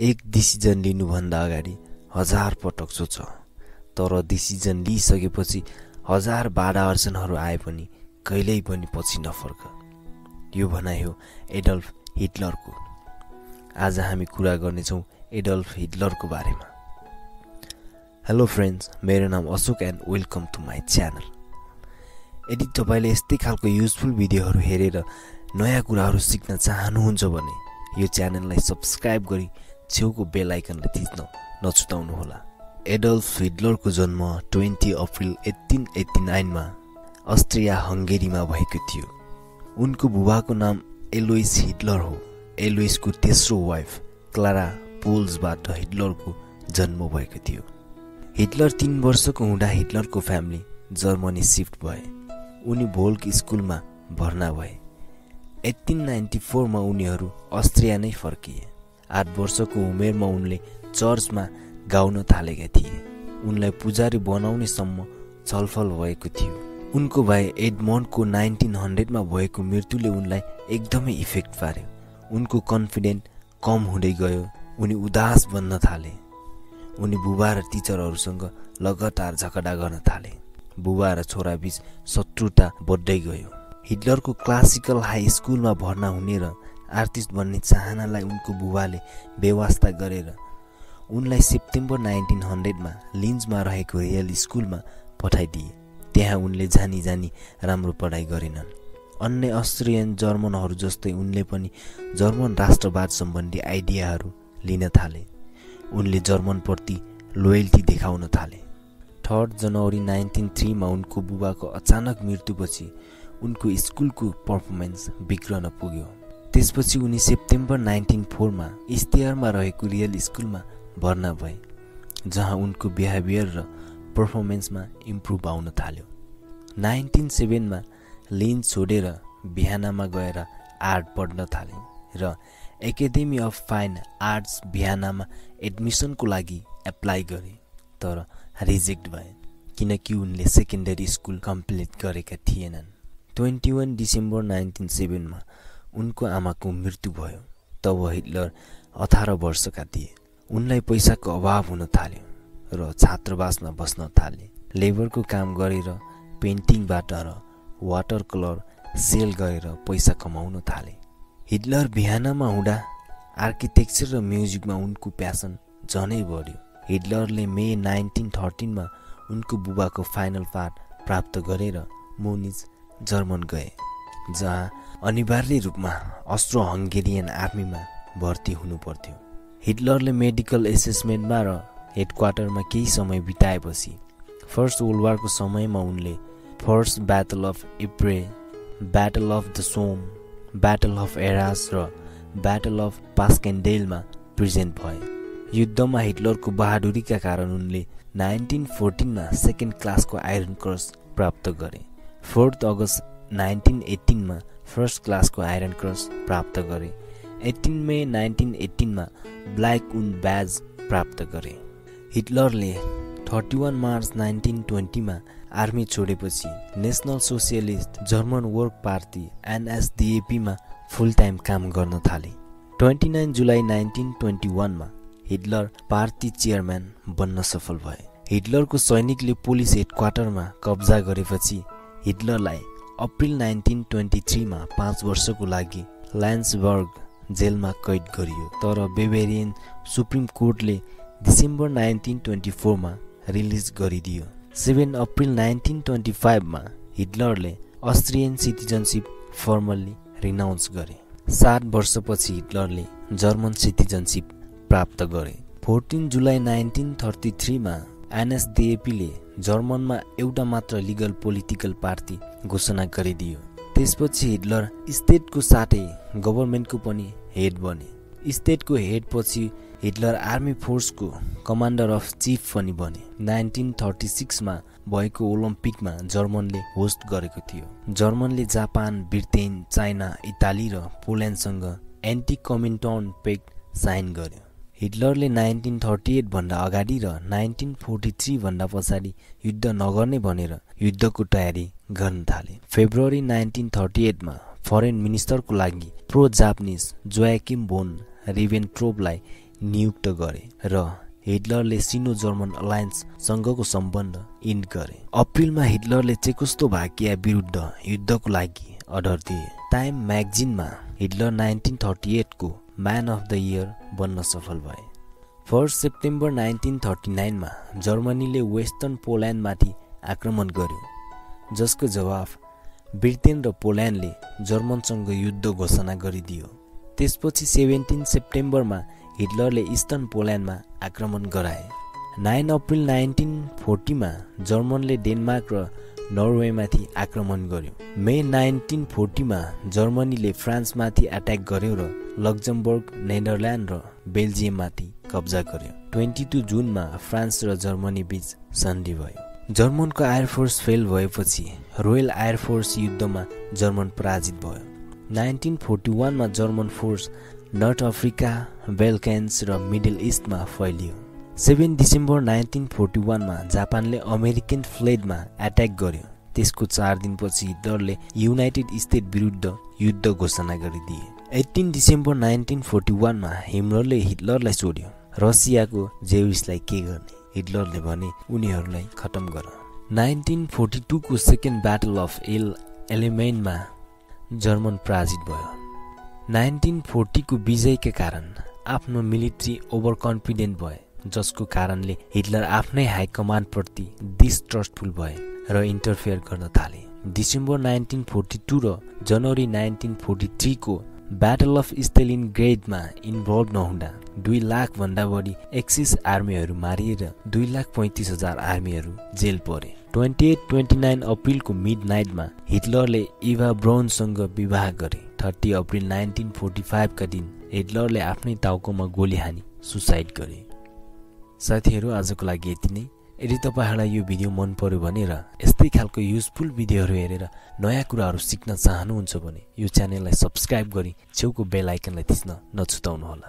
एक डिसिजन लिनुभन्दा अगाडि हजार पटक सोच। तर डिसिजन लिइसकेपछि हजार बाधा अर्चनहरू आए पनि कहिल्यै पनि पछि नफर्क। यो भनाइ हो एडल्फ हिटलरको। आज हामी कुरा गर्नेछौँ एडल्फ हिटलरको बारेमा। हेलो फ्रेन्ड्स मेरो नाम Ashok and welcome to my channel. यदि तपाईँले यस्तै खालको युजफुल भिडियोहरू हेरेर नयाँ कुराहरू सिक्न चाहनुहुन्छ भने यो च्यानललाई सब्सक्राइब गरी छेउको बेल आइकनलाई थिच्न नछुटाउनुहोला। एडल्फ हिटलरको जन्म ट्वेन्टी अप्रिल एट्टिन एट्टी नाइनमा अस्ट्रिया हङ्गेरीमा भएको थियो। उनको बुबाको नाम एलोइस हिटलर हो। एलोइसको तेस्रो वाइफ क्लारा पोल्सबाट हिटलरको जन्म भएको थियो। हिटलर तिन वर्षको हुँदा हिटलरको फ्यामिली जर्मनी सिफ्ट भए। उनी भोल्क स्कुलमा भर्ना भए। एट्टिन नाइन्टी फोरमा उनीहरू अस्ट्रिया नै फर्किए। आठ वर्षको उमेरमा उनले चर्चमा गाउन थालेका थिए। उनलाई पुजारी बनाउनेसम्म छलफल भएको थियो। उनको भाइ एडमन्डको नाइन्टिन हन्ड्रेडमा भएको मृत्युले उनलाई एकदमै इफेक्ट पार्यो। उनको कन्फिडेन्ट कम हुँदै गयो। उनी उदास बन्न थाले। उनी बुबा र टिचरहरूसँग लगातार झगडा गर्न थाले। बुबा र छोराबीच शत्रुता बढ्दै गयो। हिटलरको क्लासिकल हाई स्कुलमा भर्ना हुने र आर्टिस्ट बन्ने चाहनालाई उनको बुबाले व्यवस्था गरेर उनलाई सेप्टेम्बर नाइन्टिन हन्ड्रेडमा लिन्जमा रहेको रियल स्कुलमा पठाइदिए। त्यहाँ उनले जानी जानी राम्रो पढाइ गरेनन्। अन्य अस्ट्रियन जर्मनहरू जस्तै उनले पनि जर्मन राष्ट्रवाद सम्बन्धी आइडियाहरू लिन थाले। उनले जर्मनप्रति लोयल्टी देखाउन थाले। थर्ड जनवरी नाइन्टिन थ्रीमा उनको बुबाको अचानक मृत्युपछि उनको स्कुलको पर्फर्मेन्स बिग्रन पुग्यो। त्यसपछि उनी सेप्टेम्बर नाइन्टिन फोरमा इस्तेयरमा रहेको रियल स्कुलमा भर्ना भए जहाँ उनको बिहेभियर र पर्फर्मेन्समा इम्प्रुभ आउन थाल्यो। नाइन्टिन सेभेनमा लिन छोडेर बिहानमा गएर आर्ट पढ्न थाले र एकाडेमी अफ फाइन आर्ट्स बिहानमा एडमिसनको लागि एप्लाई गरे तर रिजेक्ट भए किनकि उनले सेकेन्डरी स्कुल कम्प्लिट गरेका थिएनन्। ट्वेन्टी वान डिसेम्बर नाइन्टिन सेभेनमा उनको आमाको मृत्यु भयो। तब हिटलर अठार वर्षका थिए। उनलाई पैसाको अभाव हुन थाल्यो र छात्रावासमा बस्न थाले। लेबरको काम गरेर पेन्टिङबाट र वाटर कलर सेल गरेर पैसा कमाउन थाले। हिटलर बिहानमा हुँदा आर्किटेक्चर र म्युजिकमा उनको प्यासन झनै बढ्यो। हिटलरले मे नाइन्टिन थर्टिनमा उनको बुबाको फाइनल पार्ट प्राप्त गरेर मोनिज जर्मन गए जहाँ अनिवार्य रूपमा अस्ट्रो हङ्गेरियन आर्मीमा भर्ती हुनु पर्थ्यो हिटलरले मेडिकल एसेसमेन्टमा र हेडक्वार्टरमा केही समय बिताएपछि फर्स्ट वर्ल्ड वारको समयमा उनले first battle of Ypres battle of the Somme battle of Arras र ब्याटल अफ पास्केन्डेलमा प्रेजेन्ट भए। युद्धमा हिटलरको बहादुरीका कारण उनले नाइन्टिन फोर्टिनमा सेकेन्ड क्लासको आइरन क्रस प्राप्त गरे। फोर्थ अगस्त नाइन्टिन एट्टिनमा फर्स्ट क्लासको आइरन क्रस प्राप्त गरे। एट्टिन मे नाइन्टिन एट्टिनमा ब्ल्याक उन ब्याज प्राप्त गरे। हिटलरले थर्टी वान मार्च नाइन्टिन ट्वेन्टीमा आर्मी छोडेपछि national socialist German work party एनएसडिएपीमा full time काम गर्न थाले। Twenty nine July nineteen twenty वानमा हिटलर पार्टी चेयरम्यान बन्न सफल भए। हिटलरको सैनिकले पुलिस हेडक्वार्टरमा कब्जा गरेपछि हिटलरलाई अप्रिल नाइन्टिन ट्वेन्टी थ्रीमा पाँच वर्षको लागि ल्यान्सबर्ग जेलमा कैद गरियो तर बेबेरियन सुप्रिम कोर्टले डिसेम्बर नाइन्टिन ट्वेन्टी फोरमा रिलिज गरिदियो। सेभेन अप्रिल नाइन्टिन ट्वेन्टी फाइभमा हिटलरले अस्ट्रियन सिटिजनसिप फर्मल्ली रिनाउन्स गरे। सात वर्षपछि हिटलरले जर्मन सिटिजनसिप प्राप्त गरे। फोर्टिन जुलाई नाइन्टिन थर्टी थ्रीमा एनएसडिएपीले जर्मनमा एउटा मात्र लिगल पोलिटिकल पार्टी घोषणा गरिदियो। त्यसपछि हिटलर स्टेटको साथै गभर्मेन्टको पनि हेड बने। स्टेटको हेड पछि हिटलर आर्मी फोर्सको कमान्डर अफ चिफ पनि बने। नाइन्टिन थर्टी सिक्समा भएको ओलम्पिकमा जर्मनले होस्ट गरेको थियो। जर्मनले जापान ब्रिटेन चाइना इटाली र पोल्यान्डसँग एन्टी कमिन्टन पेक्ट साइन गर्यो। हिटलरले नाइन्टिन थर्टी एटभन्दा अगाडि र नाइन्टिन फोर्टी थ्रीभन्दा पछाडि युद्ध नगर्ने भनेर युद्धको तयारी गर्न थाले। फेब्रुअरी नाइन्टिन थर्टी एटमा फरेन मिनिस्टरको लागि प्रो जापानिज जोयाकिम बोन रिभेन ट्रोपलाई नियुक्त गरे र हिटलरले सिनो जर्मन अलायन्ससँगको सम्बन्ध इन्ड गरे। अप्रिलमा हिटलरले चेकोस्लोभाकिया विरुद्ध युद्धको लागि अर्डर दिए। टाइम म्यागजिनमा हिटलर नाइन्टिन थर्टी एटको म्यान अफ द इयर बन्न सफल भए। फर्स्ट सेप्टेम्बर नाइन्टिन थर्टी नाइनमा जर्मनीले वेस्टर्न पोल्यान्डमाथि आक्रमण गर्यो। जसको जवाफ ब्रिटेन र पोल्यान्डले जर्मनसँग युद्ध घोषणा गरिदियो। त्यसपछि सेभेन्टिन सेप्टेम्बरमा हिटलरले इस्टर्न पोल्यान्डमा आक्रमण गराए। नाइन अप्रिल नाइन्टिन फोर्टीमा जर्मनले डेनमार्क र नर्वेमाथि आक्रमण गर्यो। मे नाइन्टिन फोर्टीमा जर्मनीले फ्रान्समाथि एट्याक गर्यो र लक्जमबर्ग नेदरल्यान्ड र बेल्जियममाथि कब्जा गर्यो। ट्वेन्टी टू जुनमा फ्रान्स र जर्मनी बीच सन्धि भयो। जर्मनको एयरफोर्स फेल भएपछि रोयल एयरफोर्स युद्धमा जर्मन पराजित भयो। नाइन्टिन फोर्टी वानमा German force north Africa Balkans र मिडल इस्टमा फैलियो। सेभेन डिसेम्बर नाइन्टिन फोर्टी वानमा जापानले अमेरिकन फ्लेडमा एट्याक गर्यो। त्यसको चार दिनपछि हिटलरले युनाइटेड स्टेट विरुद्ध युद्ध घोषणा गरिदिए। एट्टिन डिसेम्बर नाइन्टिन फोर्टी वानमा हिमलरले हिटलरलाई सोध्यो रसियाको जेविसलाई के गर्ने? हिटलरले भने उनीहरूलाई खतम गर। नाइन्टिन फोर्टी टूको सेकेन्ड ब्याटल अफ एल एलिमेन्टमा जर्मन पराजित भयो। नाइन्टिन फोर्टीको विजयका कारण आफ्नो मिलिट्री ओभर कन्फिडेन्ट भए। जसको कारणले हिटलर आफ्नै हाइकमान्डप्रति डिसट्रस्टफुल भए र इन्टरफेयर गर्न थाले। डिसेम्बर नाइन्टिन फोर्टी टू र जनवरी नाइन्टिन फोर्टी थ्रीको ब्याटल अफ स्टेलिन ग्रेडमा इन्भल्भ नहुँदा दुई लाखभन्दा बढी एक्सिस आर्मीहरू मारिएर दुई लाख पैँतिस हजार आर्मीहरू जेल परे। ट्वेन्टी एट ट्वेन्टी नाइन अप्रिलको मिड नाइटमा हिटलरले इभा ब्राउनसँग विवाह गरे। थर्टी अप्रिल नाइन्टिन फोर्टी फाइभका दिन हिटलरले आफ्नै टाउकोमा गोली हानी सुसाइड गरे। साथीहरू आजको लागि यति नै। यदि तपाईँहरूलाई यो भिडियो मन भने र यस्तै खालको युजफुल भिडियोहरू हेरेर नयाँ कुराहरू सिक्न चाहनुहुन्छ भने यो च्यानललाई सब्सक्राइब गरी छेउको बेल आइकनलाई थिच्न नछुटाउनुहोला